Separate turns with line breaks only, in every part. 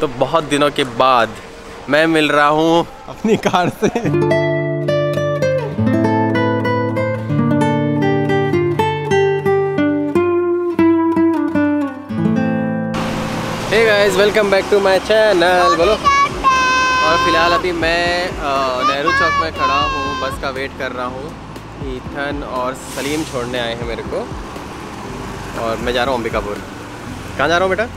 तो बहुत दिनों के बाद मैं मिल रहा हूँ।
अपनी कार से।
Hey guys welcome back to my channel बोलो। और फ़िलहाल अभी मैं नेहरू चौक में खड़ा हूँ। बस का वेट कर रहा हूँ। ईथन और सलीम छोड़ने आए हैं मेरे को। और मैं जा रहा हूँ अंबिकापुर। कहाँ जा रहा हूँ बेटा?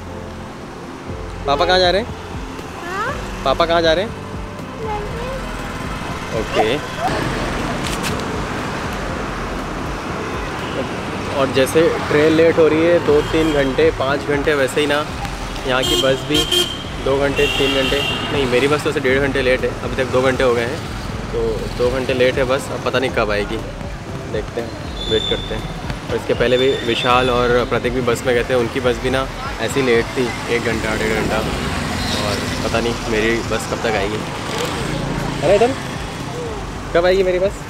पापा कहाँ जा रहे हैं? पापा कहाँ जा रहे हैं? ओके। और जैसे ट्रेन लेट हो रही है दो तीन घंटे पाँच घंटे वैसे ही ना। यहाँ की बस भी दो घंटे तीन घंटे। नहीं मेरी बस तो वैसे डेढ़ घंटे लेट है। अभी तक दो घंटे हो गए हैं। तो दो घंटे लेट है बस। अब पता नहीं कब आएगी। देखते हैं वेट करते हैं। और इसके पहले भी विशाल और प्रतीक भी बस में गए थे उनकी बस भी ना ऐसी लेट थी एक घंटा डेढ़ घंटा। और पता नहीं मेरी बस कब तक आएगी। अरे इधर। कब आएगी मेरी बस?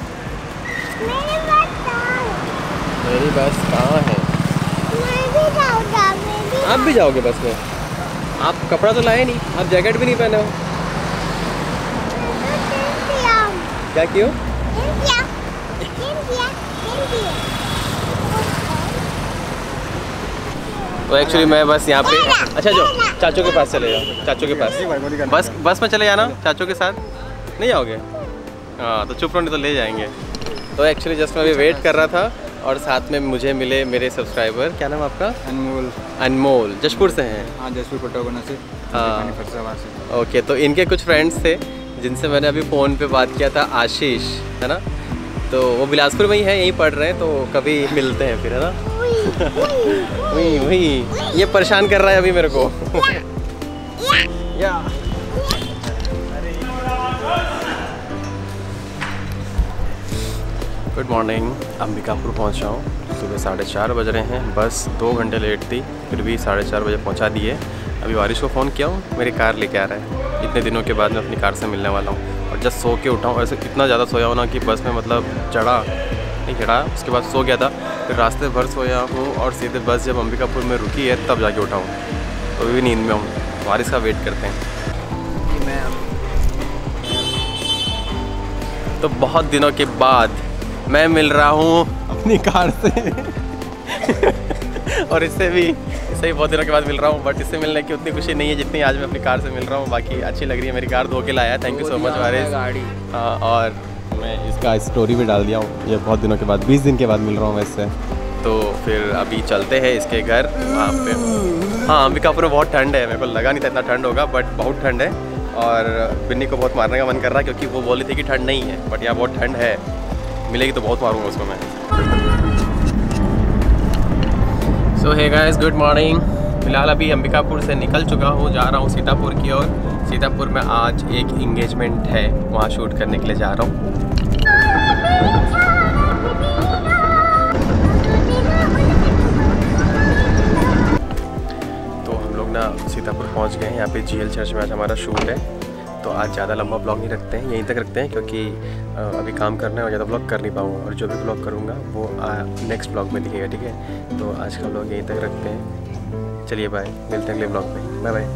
मेरी बस कहाँ है? आप भी जाओगे बस में? आप कपड़ा तो लाए नहीं आप जैकेट भी नहीं पहने हो? क्या क्यों? तो एक्चुअली मैं बस यहाँ पे अच्छा जो चाचू के पास चले जाओ चाचू के पास। बस बस में चले जाना चाचू के साथ? नहीं आओगे हाँ तो चुप रहो नहीं तो ले जाएँगे। तो एक्चुअली जस्ट मैं अभी वेट कर रहा था और साथ में मुझे मिले मेरे सब्सक्राइबर क्या नाम आपका?
अनमोल।
अनमोल। जशपुर से हैं?
हाँ जसपुर पटोगना से।
हाँ। ओके तो इनके कुछ फ्रेंड्स थे जिनसे मैंने अभी फ़ोन पे बात किया था आशीष है ना? तो वो बिलासपुर में ही है यहीं पढ़ रहे हैं तो कभी मिलते हैं फिर है ना? वही वही। ये परेशान कर रहा है अभी मेरे को। या गुड मॉर्निंग अंबिकापुर पहुँचा हूँ सुबह साढ़े चार बज रहे हैं। बस दो घंटे लेट थी, फिर भी साढ़े चार बजे पहुँचा दिए। अभी बारिश को फ़ोन किया हूँ, मेरी कार लेके आ रहा है। इतने दिनों के बाद मैं अपनी कार से मिलने वाला हूँ। और जस्ट सो के उठाऊँ ऐसे इतना ज़्यादा सोया हूँ ना कि बस में मतलब चढ़ा नहीं चढ़ा उसके बाद सो गया था। फिर रास्ते भर सोया हूँ और सीधे बस जब अंबिकापुर में रुकी है तब जाके उठा हूँ। तो अभी भी नींद में हूँ। बारिश का वेट करते हैं। तो बहुत दिनों के बाद मैं मिल रहा हूँ
अपनी कार से।
और इससे भी इससे भी बहुत दिनों के बाद मिल रहा हूँ बट इससे मिलने की उतनी खुशी नहीं है जितनी आज मैं अपनी कार से मिल रहा हूँ। बाकी अच्छी लग रही है मेरी कार धो के लाया thank you so much Waris
गाड़ी।
और मैं इसका स्टोरी भी डाल दिया हूँ। ये बहुत दिनों के बाद 20 दिन के बाद मिल रहा हूँ मैं इससे तो फिर अभी चलते हैं इसके घर। वहाँ पे हाँ अंबिकापुर में बहुत ठंड है। मेरे को लगा नहीं था इतना ठंड होगा बट बहुत ठंड है। और बिन्नी को बहुत मारने का मन कर रहा है क्योंकि वो बोली थी कि ठंड नहीं है बट यहाँ बहुत ठंड है। मिलेगी तो बहुत मारूँगा उसको मैं। सो है गाइस गुड मॉर्निंग फ़िलहाल अभी अंबिकापुर से निकल चुका हूँ जा रहा हूँ सीतापुर की ओर। सीतापुर में आज एक इंगेजमेंट है वहाँ शूट करने के लिए जा रहा हूँ। ना सीतापुर पहुँच गए हैं। यहाँ पे जीएल चर्च में आज हमारा शूट है। तो आज ज़्यादा लंबा ब्लॉग नहीं रखते हैं। यहीं तक रखते हैं क्योंकि अभी काम करना है और ज़्यादा ब्लॉग कर नहीं पाऊँगा और जो भी ब्लॉग करूँगा, वो नेक्स्ट ब्लॉग में दिखेगा, ठीक है? तो आज का ब्लॉग यहीं तक रखते हैं। चलिए बाय मिलते हैं अगले ब्लॉग में। Bye bye